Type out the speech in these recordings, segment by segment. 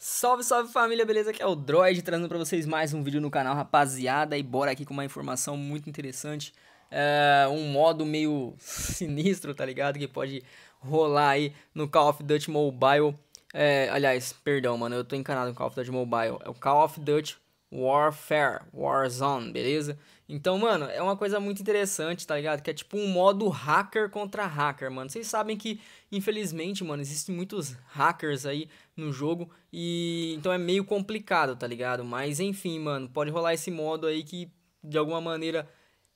Salve, salve família, beleza? Aqui é o Droid trazendo pra vocês mais um vídeo no canal, rapaziada. E bora aqui com uma informação muito interessante. É, um modo meio sinistro, tá ligado? Que pode rolar aí no Call of Duty Mobile. É, aliás, perdão, mano, eu tô encanado no Call of Duty Mobile. É o Call of Duty Warfare, Warzone, beleza? Então, mano, é uma coisa muito interessante, tá ligado? Que é tipo um modo hacker contra hacker, mano. Vocês sabem que, infelizmente, mano, existem muitos hackers aí no jogo e então é meio complicado, tá ligado? Mas enfim, mano, pode rolar esse modo aí que de alguma maneira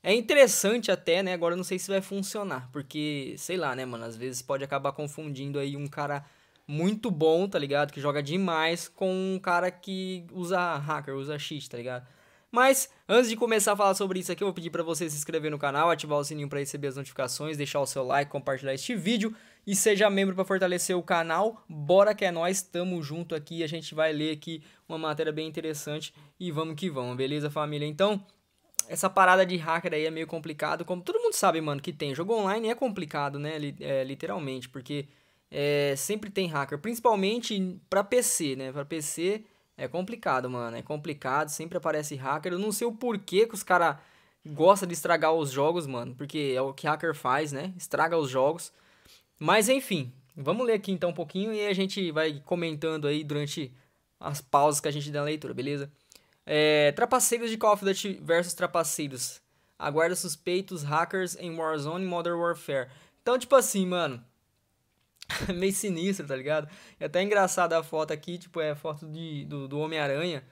é interessante até, né? Agora eu não sei se vai funcionar, porque sei lá, né, mano, às vezes pode acabar confundindo aí um cara muito bom, tá ligado? Que joga demais com um cara que usa hacker, usa cheat, tá ligado? Mas antes de começar a falar sobre isso aqui, eu vou pedir para você se inscrever no canal, ativar o sininho para receber as notificações, deixar o seu like, compartilhar este vídeo e seja membro para fortalecer o canal. Bora que é nós, tamo junto aqui, a gente vai ler aqui uma matéria bem interessante e vamos que vamos, beleza, família? Então, essa parada de hacker aí é meio complicado, como todo mundo sabe, mano, que tem. Jogo online é complicado, né, é, literalmente, porque é, sempre tem hacker, principalmente para PC, né? Para PC é complicado, mano. É complicado, sempre aparece hacker. Eu não sei o porquê que os caras gostam de estragar os jogos, mano. Porque é o que hacker faz, né? Estraga os jogos. Mas enfim, vamos ler aqui então um pouquinho e a gente vai comentando aí durante as pausas que a gente dá na leitura, beleza? É, trapaceiros de Call of Duty versus trapaceiros. Aguarda suspeitos hackers em Warzone Modern Warfare. Então, tipo assim, mano. meio sinistro, tá ligado? É até engraçado a foto aqui, tipo, é foto de, do, do Homem-Aranha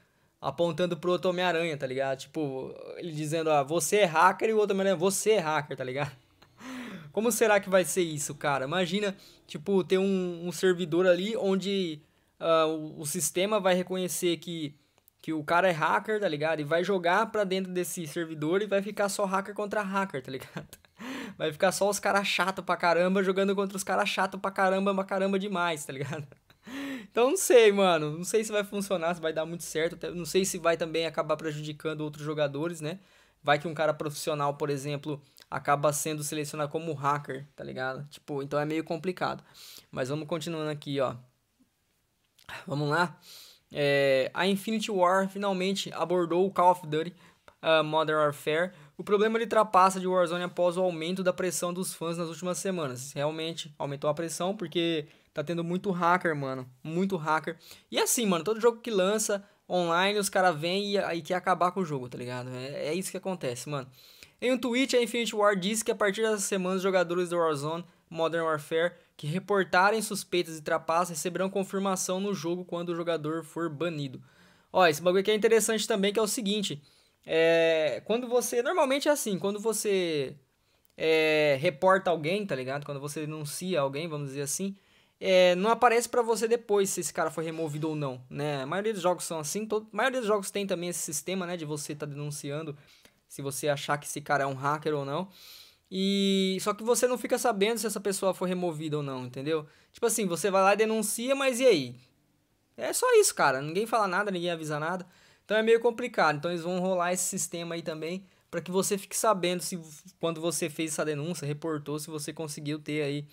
apontando pro outro Homem-Aranha, tá ligado? Tipo, ele dizendo, ah, você é hacker e o outro Homem-Aranha, você é hacker, tá ligado? Como será que vai ser isso, cara? Imagina, tipo, ter um, um servidor ali onde uh, o, o, sistema vai reconhecer que, que o cara é hacker, tá ligado? E vai jogar pra dentro desse servidor e vai ficar só hacker contra hacker, tá ligado? Vai ficar só os caras chato pra caramba jogando contra os caras chato pra caramba, pra caramba demais, tá ligado? Então não sei, mano. Não sei se vai funcionar, se vai dar muito certo. Não sei se vai também acabar prejudicando outros jogadores, né? Vai que um cara profissional, por exemplo, acaba sendo selecionado como hacker, tá ligado? Tipo, então é meio complicado. Mas vamos continuando aqui, ó. Vamos lá. É, a Infinity War finalmente abordou o Call of Duty uh, Modern Warfare o problema de trapaça de Warzone após o aumento da pressão dos fãs nas últimas semanas. Realmente aumentou a pressão porque tá tendo muito hacker, mano. Muito hacker. E assim, mano, todo jogo que lança online, os caras vêm e, e quer acabar com o jogo, tá ligado? É, é isso que acontece, mano. Em um tweet, a Infinity War disse que a partir dessa semana os jogadores do Warzone Modern Warfare que reportarem suspeitas de trapaça receberão confirmação no jogo quando o jogador for banido. Ó, esse bagulho aqui é interessante também, que é o seguinte... É, quando você. Normalmente é assim, quando você é, reporta alguém, tá ligado? Quando você denuncia alguém, vamos dizer assim, é, não aparece para você depois se esse cara foi removido ou não, né? A maioria dos jogos são assim, todo, a maioria dos jogos tem também esse sistema, né, de você tá denunciando se você achar que esse cara é um hacker ou não. E só que você não fica sabendo se essa pessoa foi removida ou não, entendeu? Tipo assim, você vai lá e denuncia, mas e aí? É só isso, cara. Ninguém fala nada, ninguém avisa nada. Então é meio complicado. Então eles vão rolar esse sistema aí também para que você fique sabendo se quando você fez essa denúncia, reportou, se você conseguiu ter aí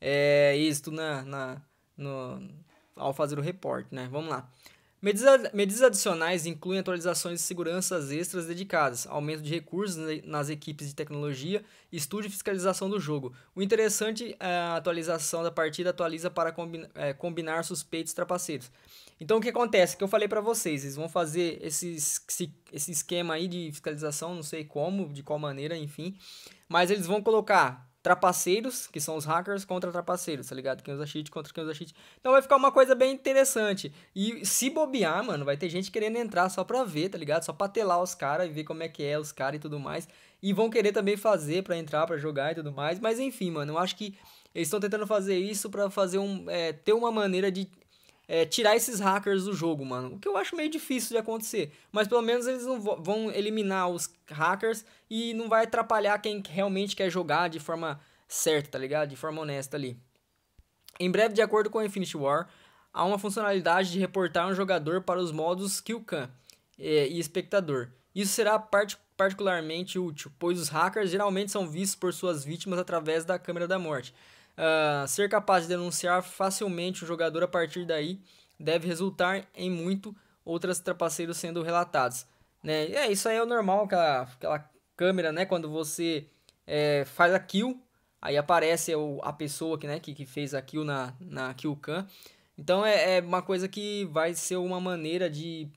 é, êxito na, na, no, ao fazer o reporte, né? Vamos lá. Medidas, adicionais incluem atualizações de segurança extras dedicadas, aumento de recursos nas equipes de tecnologia, estudo e fiscalização do jogo. O interessante é a atualização da partida atualiza para combinar, é, combinar suspeitos trapaceiros. Então o que acontece? Que eu falei para vocês, eles vão fazer esse, esse esquema aí de fiscalização, não sei como, de qual maneira, enfim, mas eles vão colocar trapaceiros, que são os hackers, contra trapaceiros, tá ligado? Quem usa cheat contra quem usa cheat. Então vai ficar uma coisa bem interessante. E se bobear, mano, vai ter gente querendo entrar só pra ver, tá ligado? Só pra telar os caras e ver como é que é os caras e tudo mais. E vão querer também fazer para entrar, para jogar e tudo mais. Mas enfim, mano, eu acho que eles estão tentando fazer isso para fazer um. É, ter uma maneira de é, tirar esses hackers do jogo, mano. O que eu acho meio difícil de acontecer. Mas pelo menos eles não vão eliminar os hackers e não vai atrapalhar quem realmente quer jogar de forma certa, tá ligado? De forma honesta ali. Em breve, de acordo com a Infinity War, há uma funcionalidade de reportar um jogador para os modos Killcam é, e espectador. Isso será part particularmente útil, pois os hackers geralmente são vistos por suas vítimas através da câmera da morte uh, ser capaz de denunciar facilmente o jogador a partir daí deve resultar em muito outras trapaceiros sendo relatados. Né? É, isso aí é o normal, aquela, aquela câmera, né? Quando você é, faz a kill, aí aparece o, a pessoa que, né, que, que fez a kill na, na kill cam. Então é, é uma coisa que vai ser uma maneira de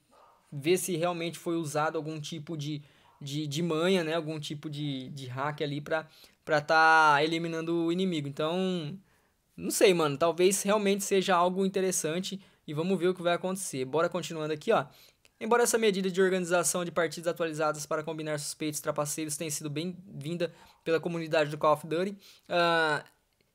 ver se realmente foi usado algum tipo de, de, de manha, né? Algum tipo de, de hack ali pra estar tá eliminando o inimigo. Então, não sei, mano. Talvez realmente seja algo interessante e vamos ver o que vai acontecer. Bora continuando aqui, ó. Embora essa medida de organização de partidas atualizadas para combinar suspeitos trapaceiros tenha sido bem-vinda pela comunidade do Call of Duty, uh,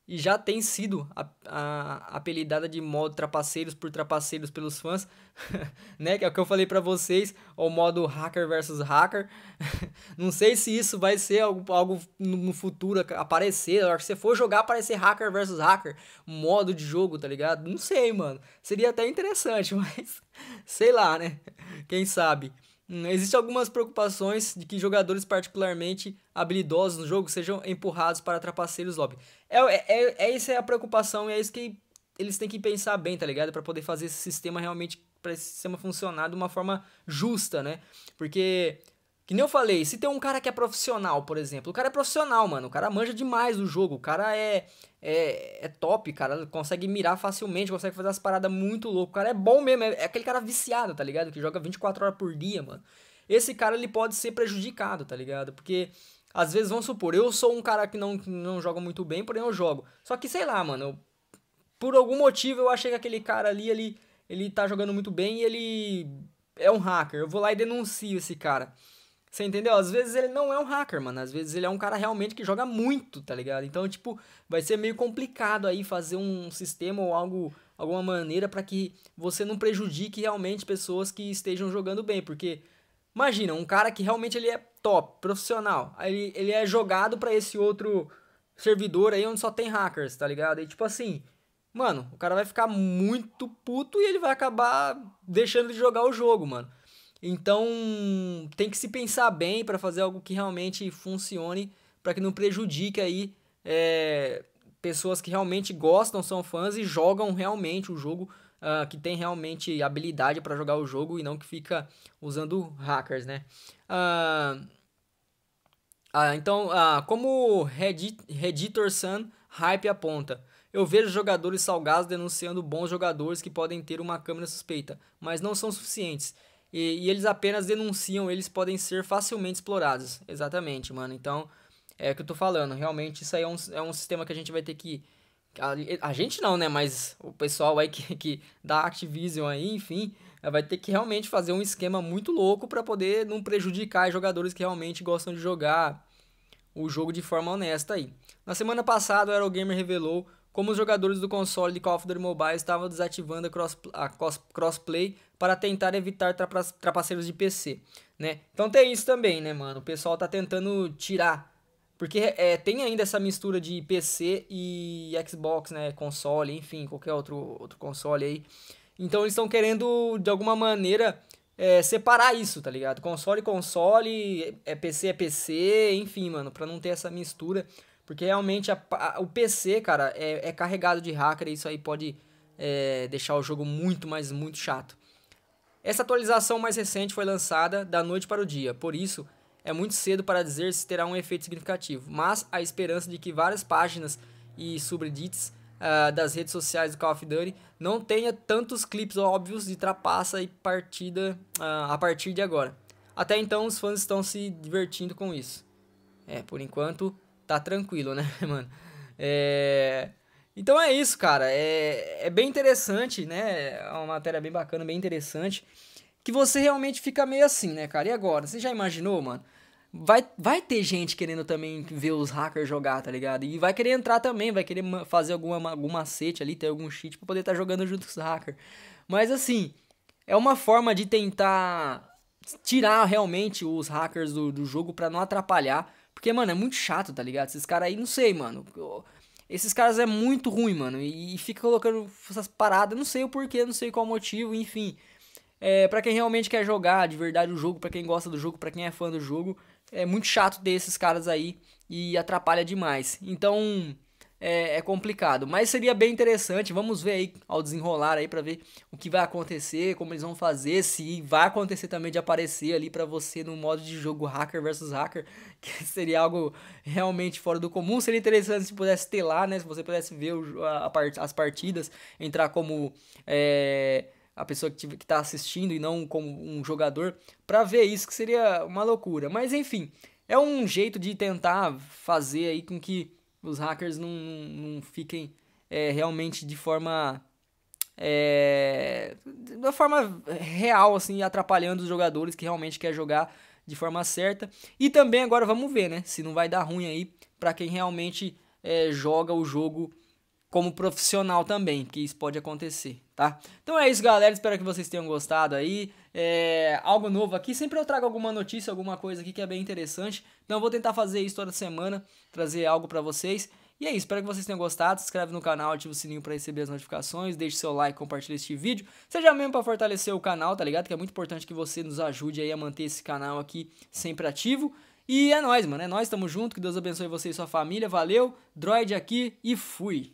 e já tem sido a, a, apelidada de modo trapaceiros por trapaceiros pelos fãs, né? Que é o que eu falei para vocês, o modo hacker versus hacker. Não sei se isso vai ser algo, algo no futuro aparecer, hora que você for jogar aparecer hacker versus hacker, modo de jogo, tá ligado? Não sei, mano. Seria até interessante, mas sei lá, né? Quem sabe. Hum, Existem algumas preocupações de que jogadores particularmente habilidosos no jogo sejam empurrados para trapaceiros lobby. É, é, é, é essa é a preocupação e é isso que eles têm que pensar bem, tá ligado? Para poder fazer esse sistema realmente, para esse sistema funcionar de uma forma justa, né? Porque que nem eu falei, se tem um cara que é profissional, por exemplo, o cara é profissional, mano, o cara manja demais do jogo, o cara é, é, é top, cara, consegue mirar facilmente, consegue fazer as paradas muito loucas, o cara é bom mesmo, é, é, aquele cara viciado, tá ligado? Que joga 24 horas por dia, mano. Esse cara, ele pode ser prejudicado, tá ligado? Porque, às vezes, vamos supor, eu sou um cara que não, não joga muito bem, porém eu jogo. Só que, sei lá, mano, eu, por algum motivo eu achei que aquele cara ali, ele, ele tá jogando muito bem e ele é um hacker. Eu vou lá e denuncio esse cara. Você entendeu? Às vezes ele não é um hacker, mano. Às vezes ele é um cara realmente que joga muito, tá ligado? Então, tipo, vai ser meio complicado aí fazer um sistema ou algo, alguma maneira para que você não prejudique realmente pessoas que estejam jogando bem, porque imagina, um cara que realmente ele é top, profissional, aí ele, é jogado para esse outro servidor aí onde só tem hackers, tá ligado? E tipo assim, mano, o cara vai ficar muito puto e ele vai acabar deixando de jogar o jogo, mano. Então, tem que se pensar bem para fazer algo que realmente funcione, para que não prejudique aí é, pessoas que realmente gostam, são fãs e jogam realmente o jogo, uh, que tem realmente habilidade para jogar o jogo e não que fica usando hackers, né? Uh, uh, então, como Redditor Sun Hype aponta, eu vejo jogadores salgados denunciando bons jogadores que podem ter uma câmera suspeita, mas não são suficientes. E, e, eles apenas denunciam, eles podem ser facilmente explorados. Exatamente, mano. Então, é o que eu tô falando. Realmente, isso aí é um, é um sistema que a gente vai ter que. A, a gente não, né? Mas o pessoal aí que, que da Activision aí, enfim, vai ter que realmente fazer um esquema muito louco para poder não prejudicar jogadores que realmente gostam de jogar o jogo de forma honesta aí. Na semana passada, o Aerogamer revelou como os jogadores do console de Call of Duty Mobile estavam desativando a, cross, a crossplay para tentar evitar trapa, trapaceiros de PC, né? Então tem isso também, né, mano? O pessoal tá tentando tirar, porque é, tem ainda essa mistura de PC e Xbox, né, console, enfim, qualquer outro, outro console aí. Então eles estão querendo, de alguma maneira, é, separar isso, tá ligado? Console, console, é PC, é PC, enfim, mano, pra não ter essa mistura. Porque realmente a, a, o PC, cara, é, é, carregado de hacker e isso aí pode é, deixar o jogo muito, mas muito chato. Essa atualização mais recente foi lançada da noite para o dia, por isso é muito cedo para dizer se terá um efeito significativo, mas a esperança de que várias páginas e subreddits uh, das redes sociais do Call of Duty não tenha tantos clipes óbvios de trapaça e partida uh, a partir de agora. Até então os fãs estão se divertindo com isso. É, por enquanto tá tranquilo, né, mano? É... Então é isso, cara. É, é bem interessante, né? É uma matéria bem bacana, bem interessante. Que você realmente fica meio assim, né, cara? E agora? Você já imaginou, mano? Vai, vai ter gente querendo também ver os hackers jogar, tá ligado? E vai querer entrar também, vai querer fazer alguma, algum macete ali, ter algum cheat pra poder estar tá jogando junto com os hackers. Mas assim, é uma forma de tentar tirar realmente os hackers do, do jogo para não atrapalhar porque, mano, é muito chato, tá ligado? Esses caras aí, não sei, mano. Esses caras é muito ruim, mano. E, fica colocando essas paradas, não sei o porquê, não sei qual motivo, enfim. É, para quem realmente quer jogar de verdade o jogo, para quem gosta do jogo, para quem é fã do jogo, é muito chato ter esses caras aí e atrapalha demais. Então, é, é, complicado. Mas seria bem interessante. Vamos ver aí ao desenrolar aí para ver o que vai acontecer, como eles vão fazer, se vai acontecer também de aparecer ali para você no modo de jogo hacker versus hacker, que seria algo realmente fora do comum. Seria interessante se pudesse ter lá, né? Se você pudesse ver o, a, a, as partidas, entrar como é, a pessoa que está assistindo e não como um jogador, para ver isso que seria uma loucura. Mas enfim, é um jeito de tentar fazer aí com que os hackers não, não, fiquem é, realmente de forma é, da forma real assim atrapalhando os jogadores que realmente quer jogar de forma certa e também agora vamos ver né se não vai dar ruim aí para quem realmente é, joga o jogo como profissional também, que isso pode acontecer, tá? Então é isso, galera. Espero que vocês tenham gostado aí. É, algo novo aqui. Sempre eu trago alguma notícia, alguma coisa aqui que é bem interessante. Então eu vou tentar fazer isso toda semana, trazer algo para vocês. E é isso, espero que vocês tenham gostado. Se inscreve no canal, ativa o sininho para receber as notificações, deixe seu like, compartilhe este vídeo. Seja mesmo para fortalecer o canal, tá ligado? Que é muito importante que você nos ajude aí a manter esse canal aqui sempre ativo. E é nóis, mano. É nóis, tamo junto. Que Deus abençoe você e sua família. Valeu, Droid aqui e fui.